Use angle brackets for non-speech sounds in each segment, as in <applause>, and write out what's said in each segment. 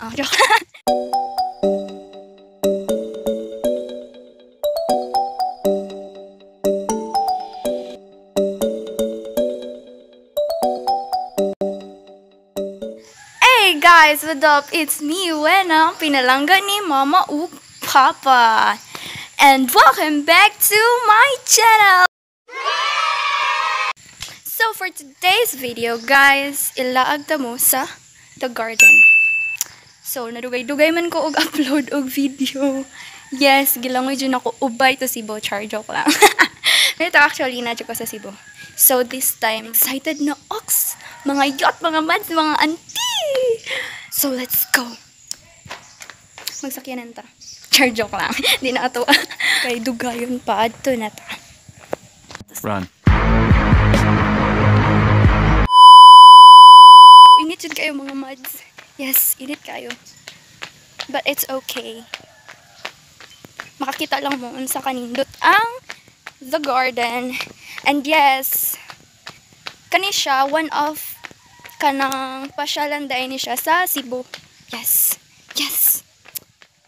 Ah, joke. Hey guys, what up? It's me, Wena, pinalangga ni Mama o Papa. And welcome back to my channel! So for today's video, guys, ilaag ta mo sa The Garden. So, nadugay-dugay man ko og <laughs> upload og video. Yes, gilangoy dyan ako ubay to Cebu. Char, joke lang. <laughs> Ito actually, na ko sa Cebu. So, this time, excited na ox. Mga yacht, mga mads, mga auntie. So, let's go. Magsakyanan ta. Char, joke lang. <laughs> Di na ato. Kay dugayon pa. Adto na ta. Run. It's okay. Makakita lang mo sa kanindot ang The Garden. And yes, kani siya, one of kanang pasyalan dahil ni siya sa Cebu. Yes. Yes.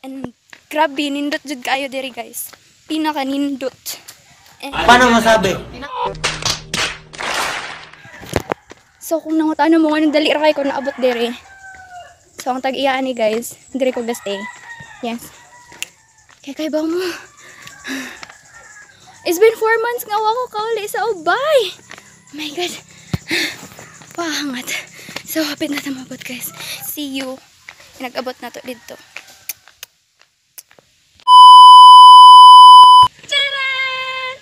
And grabe, nindot jud kayo diri guys. Pinaka nindot. And, Paano masabi? So kung nangutan mo nga dali ra kay ko naabot dire. So ang tag-iyaan ni guys, dire ko gastay. Yes. Kay kay ba mo? <sighs> It's been four months nga ako kauli sa ubay. Oh my god. <sighs> Pahangat. So hapit na ta mabot guys. See you. Nag-abot na to dito. Tadaan!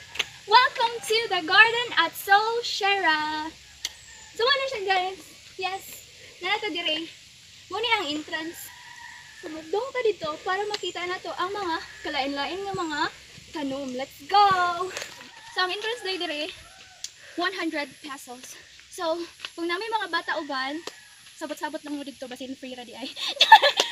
Welcome to the garden at Soul Shera. So, ano siya guys? Yes. Nanato dire. Muna ang entrance. So, magdong ta dito para makita na to ang mga kalain-lain ng mga tanom. Let's go! So, ang entrance day dire, 100 pesos. So, kung na may mga bata uban, sabot-sabot lang mo dito basin free ra di ay. <laughs>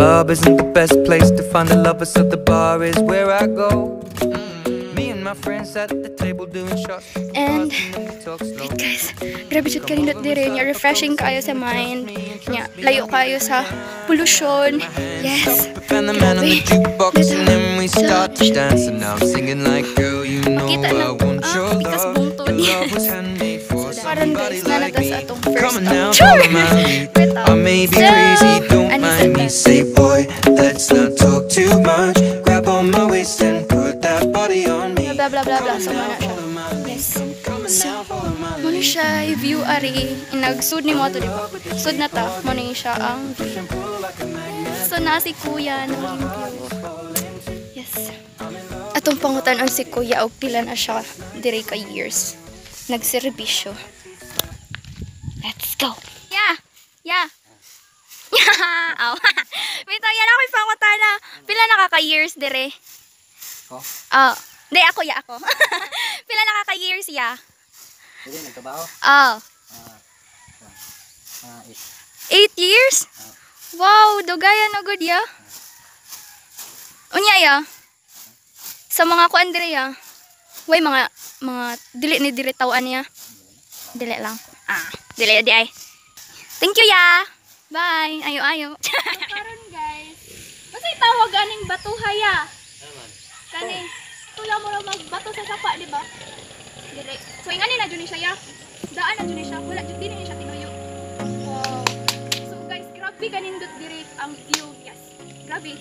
club isn't the best place to find the lovers, so the bar is where I go. Me and my friends at the table doing shots. And- and we talk slow. Wait guys, grabe jud kanindot dire nya refreshing kayo sa mind. Nya layo kayo sa pollution. Yes. And the man on the jukebox, Grabe. and then we start to dance. And now I'm singing like, girl, you know Makita I lang, want ah, your <laughs> Karon guys, na like natas me. atong first on now, Sure. I may be crazy, don't mind me. Say, boy, let's not talk too much. Grab on my waist and put that body on me. Blah blah blah blah. So mana. Yes. So, muna siya i-view ari. Inagsud ni mo to di ba? Sud na ta. Muna siya ang view. So na si kuya ng view. Yes. Atong pangutan si kuya og pila na siya dire ka years. Nagserbisyo. Let's go. Yeah. Yeah. Yeah. <laughs> Aw. Wait, yan ako pangutan na. Pila nakaka-years dire? Ko? Oh. Hindi, ako ya ako. <laughs> pila nakaka-years ya? Hindi, nagtrabaho. Oh. Ah, it. Eight years? Wow, dugayan na good ya. Unya ya. Sa mga kuan dire ya. Way mga mga dili ni dili tawaan niya. Dili lang. Ah, dili di ay. Thank you ya. Bye. Ayo ayo. <laughs> Karon guys. Masay tawag aning batuha ya. Kani. Tula mo na magbato sa sapa, di ba? Dili. So ingani na jud siya ya. Daan na jud siya. Wala jud din ni siya tinuyo. Wow. So guys, grabe kanindot diri ang view. Yes. Grabe.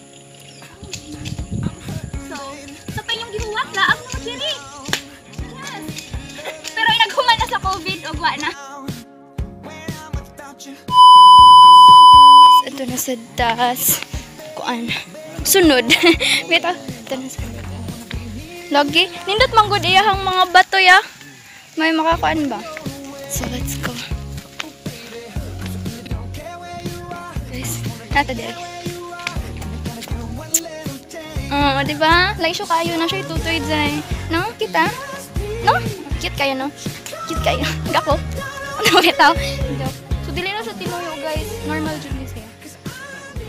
So, sa pa yung gihuwak la ang mga diri. Yes. <laughs> Pero inaghuman na sa COVID og wa na. Ito na sa das. Kuan. Sunod. Bito. Ito na sa Lagi. Nindot manggod iyahang mga bato ya. May makakuan ba? So, let's go. Guys, nata dire. Oo, di ba? Like siya kayo na siya itutoy dyan. No? Kita? No? Cute kayo, no? Cute kayo. <laughs> Gako? Ano bitaw? Joke. So, dili na siya tinuyo, guys. Normal dyan.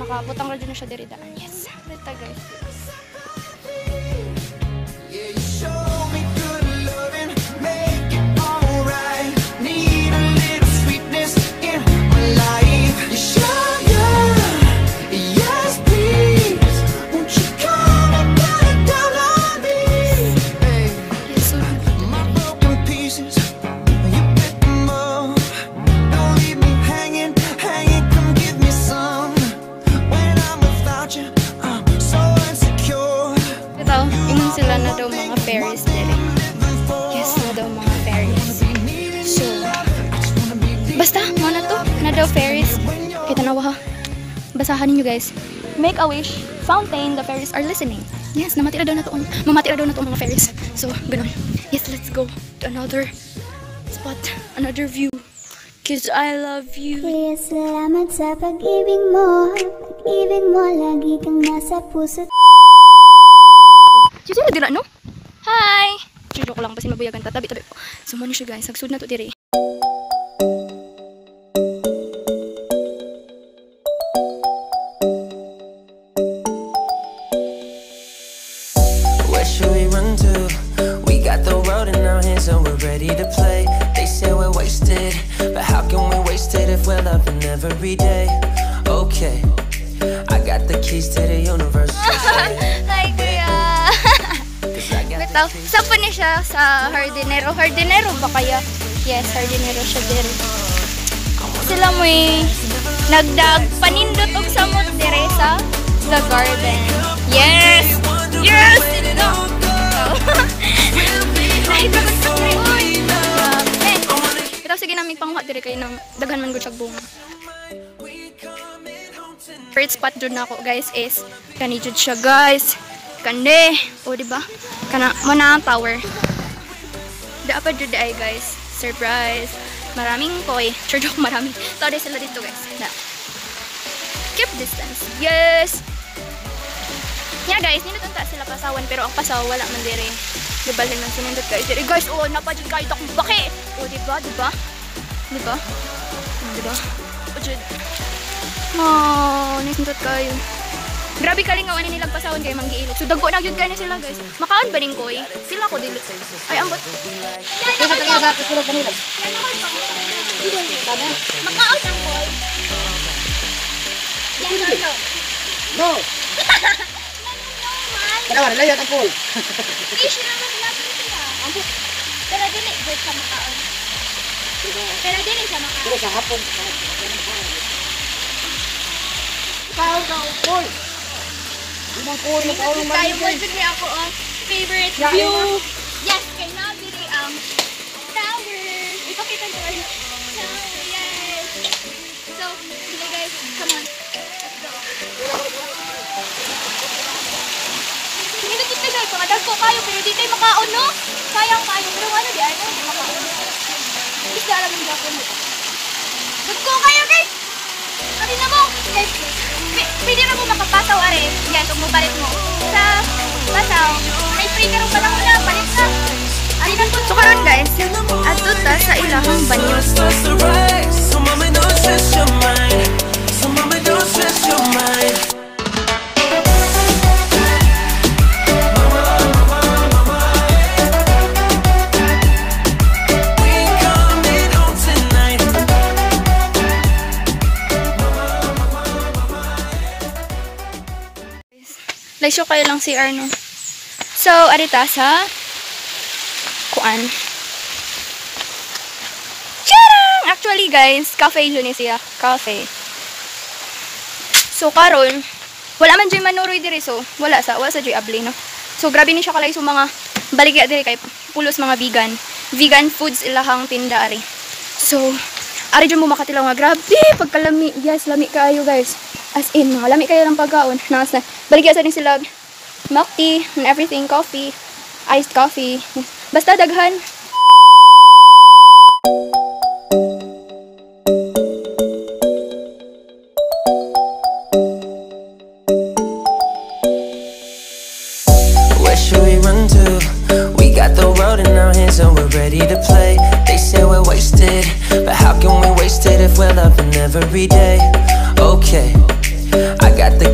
Makaputang ra dyan na siya diri. Yes. Rita, guys. Fairies dire. Yes, na daw mga fairies. So, basta, mga na to. Na daw fairies. Kita na ha. Basahan ninyo guys. Make a wish. Fountain, the fairies are listening. Yes, namatira daw na to. Mamatira daw na to mga fairies. So, ganun. Yes, let's go to another spot. Another view. Cause I love you. Kaya salamat sa pag-ibig mo Pag-ibig mo, lagi kang nasa puso Sino na dira, no? Hi! Joke lang, basin mabuyagan ta. Tabi, tabi. Sumo ni siya, guys. Nagsud na to dire. Where should we run to? We got the road in our hands and we're ready to play. They say we're wasted, but how can we waste it if we're loving every day? Okay, I got the keys to the universe. <laughs> Bitaw, saan po ni siya sa Hardinero? Hardinero ba kaya? Yes, Hardinero siya dire. Sila mo eh, nagdag panindot og samot dire sa The Garden. Yes! Yes! <laughs> Ito! Ay, pa! Grabe. Bitaw, sige namin pangwa dire kayo ng daghan man gud bunga. First spot dun ako guys is kani jud siya guys. Kande. O di ba? Kana mo na ang tower. Da pa jud ay guys. Surprise. Maraming koi. <laughs> Sure joke marami. Tawde sila dito guys. Na. Keep distance. Yes. Yeah guys, nindot ta sila pasawan pero ang pasaw wala man dire. Gibalhin man sinindot guys. Dire guys, oh napadjud kayo akong baki. O di ba? Di ba? Di ba? Di ba? O jud. Oh, nisindot kayo. Grabe ka lingaw ani nilang pasawon kay manggiilot. So dagko na gyud kay sila guys. Makaon ba ning koy? Sila ko dili. Ay ambot. Kaya sa sa sulod kanila. Makaon ang <laughs> na to. No! Kanawa, layo ang pool. Fish na lang natin sila. Pero dili good sa makaon. Pero dili sa makaon. Pero sa hapon. Kaon ka ang Limang pool, makaon ng Tayo mo ni ako ang favorite Yeah, view. Yes, kay Nabiri ang tower. Ipakita ko rin. Tower, yes. So, sige guys, come on. Let's go. Hindi na kita guys, mga dagko kayo, pero di kayo makaon, no? Sayang kayo, pero ano di ano, di makaon. Isda lang yung dagko mo. Dagko kayo guys! Ari na mo! Guys, Yan, kung mabalit mo. Sa pasaw, may free ka rin panahon na, balit na. Ari na po. So karon guys, ato ta sa ilahang banyo. So mama don't stress your mind. So mama don't stress your mind. Show kayo lang si Arno. So, arita sa kuan. Charang! Actually, guys, cafe yun ni siya. Cafe. So, karon wala man dyan manuroy diri so wala sa wala sa joy abli no so grabe ni siya kalay so mga baligya diri kay pulos mga vegan vegan foods ilahang tinda ari so ari dyan mo makatilaw nga grabe pagkalami yes lami kayo guys as in mga lami kayo ng pagkaon. Nas na baligya sa din sila milk tea and everything. Coffee. Iced coffee. Basta daghan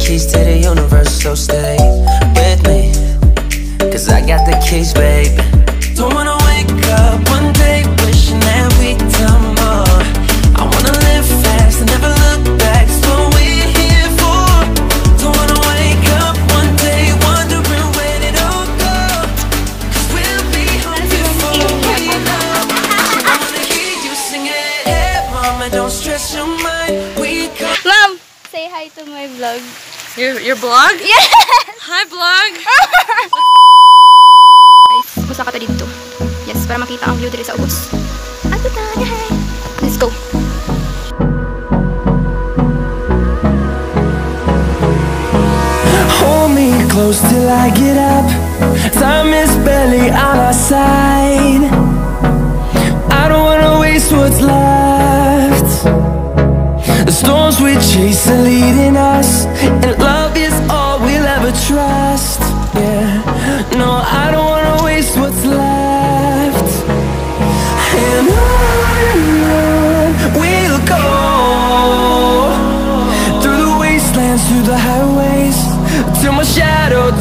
keys to the universe, so stay with me. Cause I got the keys, babe. Don't wanna wake up one day wishing that we'd done more. I wanna live fast and never look back. It's what we're here for. Don't wanna wake up one day wondering where did it all go. Cause we'll be home before we know. I wanna hear you sing it. Hey, mama, don't stress your mind. We come. ma'am say hi to my vlog Your your blog? <laughs> yes Hi blog. guys. usa ka pa dito. Yes, para makita ang view diri sa ubos. Ato ta, yay! Let's go. Hold me close till I get up. Time is barely on our side. I don't wanna waste what's left. The storms we chase are leading us,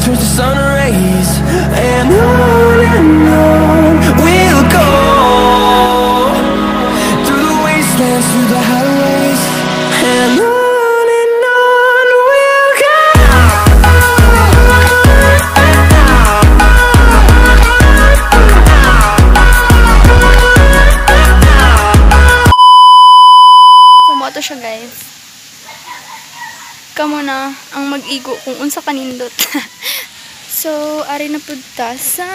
turns to sun rays. And on and on we'll go through the wastelands, through the highways, and on to siya guys. Kamo na ang mag-igo kung unsa kanindot. <laughs> ari na pud ta sa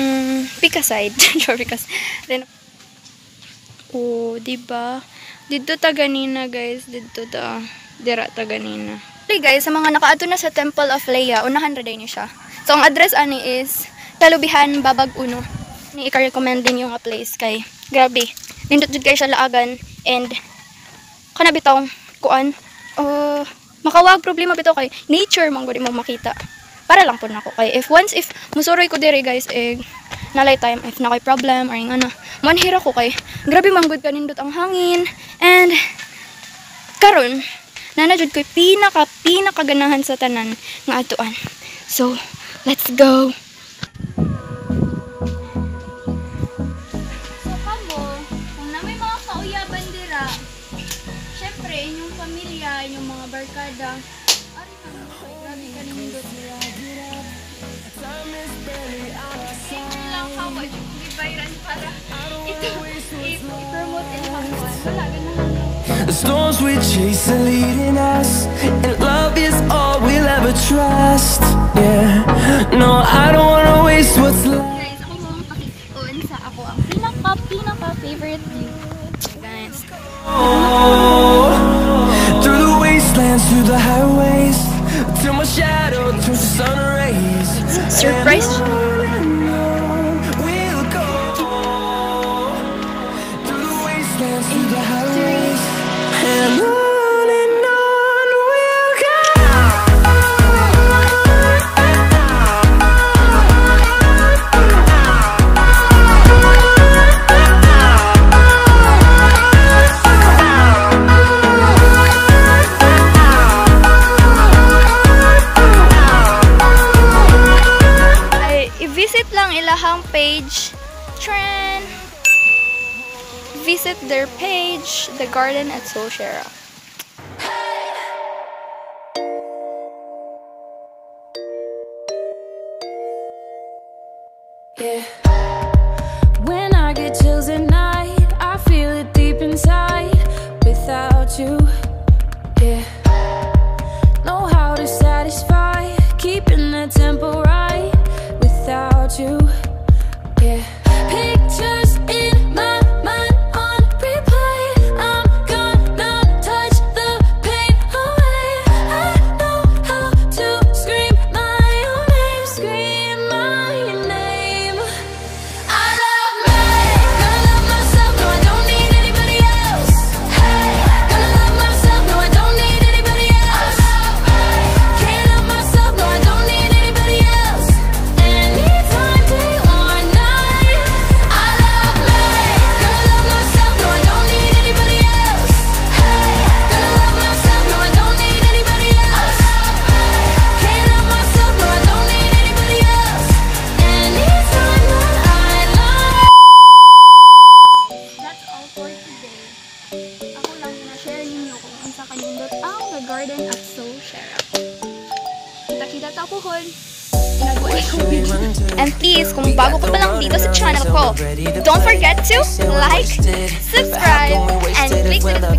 mm, Pika side. Ari <laughs> na- Oh, di? Dito ta ganina, guys. Dito ta. Dira ta ganina. Okay, guys, sa mga nakaato na sa Temple of Leia, unahan ra niyo siya. So, ang address ani is Talubihan, Babag Uno. Ni ika-recommend din yung place kay grabe. Nindot jud kay siya laagan and kana bitaw kuan uh, makawag problema bitaw kay nature man gud mo makita. Para lang pud nako kay if once if musuroy ko diri guys eh nalay time if na kay problem or yung ano manhira ko kay grabe man gud kanindot ang hangin and karon nana jud ko'y pinaka pinaka ganahan sa tanan nga atuan. So, let's go. So, kamo, kung na may mga kauyaban dira, syempre, inyong pamilya, inyong mga barkada, ari na mo, kay grabe ka nindot. Lang ka, wag yung i-viral para ito, i- i-promote in Pangkuan. Wala, ganun lang. The storms we chase are leading us, and love is all we'll ever trust. Yeah, no, I don't wanna waste what's left. Guys, ako mo pakikuan sa ako ang pinaka, pinaka favorite view. Guys, Through the wastelands, through the highways, Surprise. Page the garden at Soshera Yeah.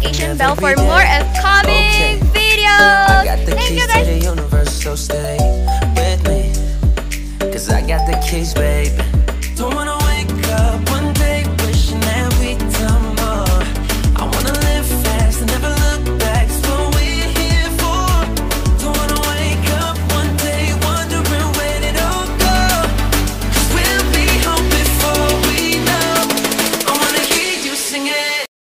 Notification bell for more upcoming videos.